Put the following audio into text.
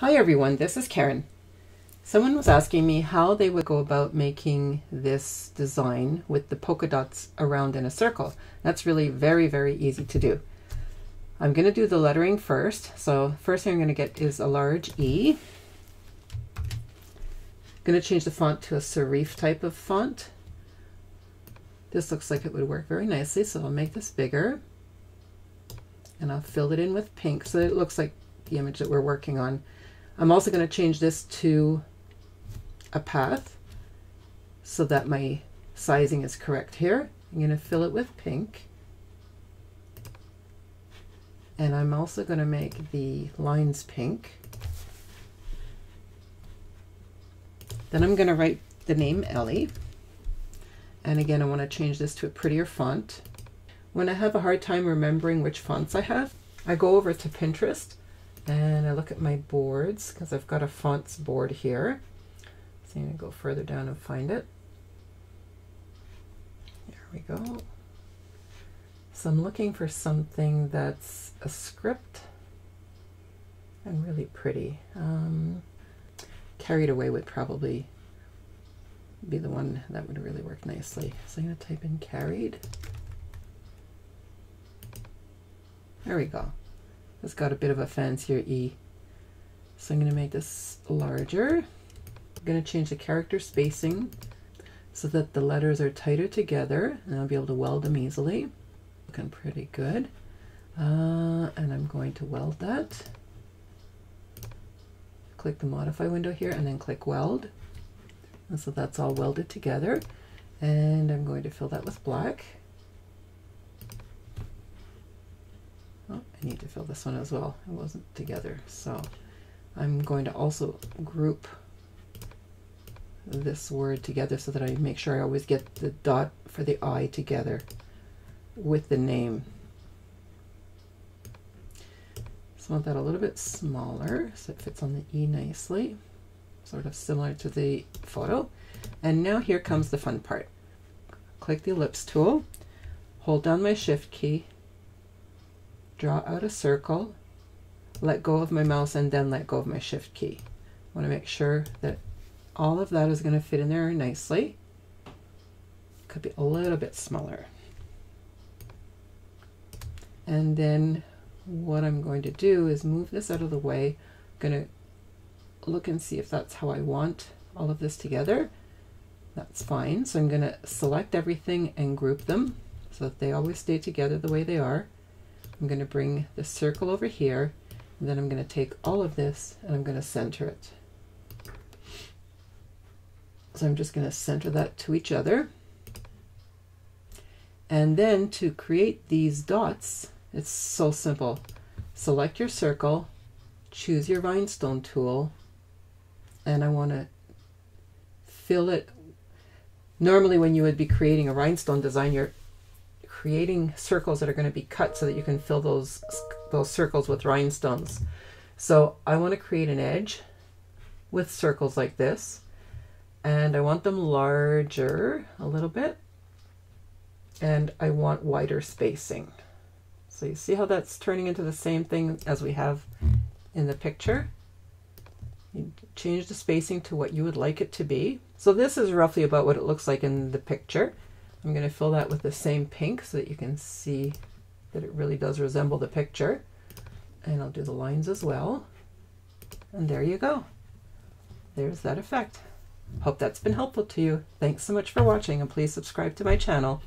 Hi everyone, this is Karen. Someone was asking me how they would go about making this design with the polka dots around in a circle. That's really very, very easy to do. I'm going to do the lettering first. So first thing I'm going to get is a large E. I'm going to change the font to a serif type of font. This looks like it would work very nicely, so I'll make this bigger. And I'll fill it in with pink so it looks like the image that we're working on. I'm also going to change this to a path so that my sizing is correct here. I'm going to fill it with pink. And I'm also going to make the lines pink. Then I'm going to write the name Ellie. And again, I want to change this to a prettier font. When I have a hard time remembering which fonts I have, I go over to Pinterest and I look at my boards because I've got a fonts board here. So I'm going to go further down and find it. There we go. So I'm looking for something that's a script and really pretty. Um, carried away would probably be the one that would really work nicely. So I'm going to type in carried. There we go. It's got a bit of a fancier E. So I'm going to make this larger. I'm going to change the character spacing so that the letters are tighter together and I'll be able to weld them easily. Looking pretty good. Uh, and I'm going to weld that. Click the modify window here and then click weld. And so that's all welded together. And I'm going to fill that with black. I need to fill this one as well. It wasn't together. So I'm going to also group this word together so that I make sure I always get the dot for the I together with the name. So I want that a little bit smaller so it fits on the E nicely, sort of similar to the photo. And now here comes the fun part. Click the ellipse tool, hold down my shift key, draw out a circle, let go of my mouse, and then let go of my shift key. I want to make sure that all of that is going to fit in there nicely. Could be a little bit smaller. And then what I'm going to do is move this out of the way. I'm going to look and see if that's how I want all of this together. That's fine. So I'm going to select everything and group them so that they always stay together the way they are. I'm going to bring the circle over here, and then I'm going to take all of this and I'm going to center it. So I'm just going to center that to each other. And then to create these dots, it's so simple. Select your circle, choose your rhinestone tool, and I want to fill it. Normally when you would be creating a rhinestone design, you're creating circles that are going to be cut so that you can fill those those circles with rhinestones. So I want to create an edge with circles like this and I want them larger a little bit and I want wider spacing. So you see how that's turning into the same thing as we have in the picture. You change the spacing to what you would like it to be. So this is roughly about what it looks like in the picture. I'm going to fill that with the same pink so that you can see that it really does resemble the picture. And I'll do the lines as well. And there you go. There's that effect. Hope that's been helpful to you. Thanks so much for watching and please subscribe to my channel.